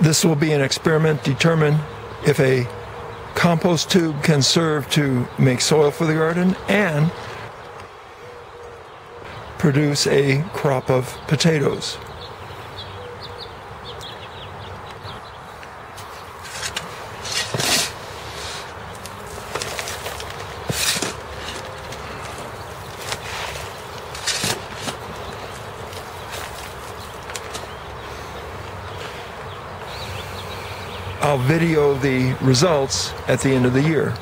This will be an experiment determine if a compost tube can serve to make soil for the garden and produce a crop of potatoes. I'll video the results at the end of the year.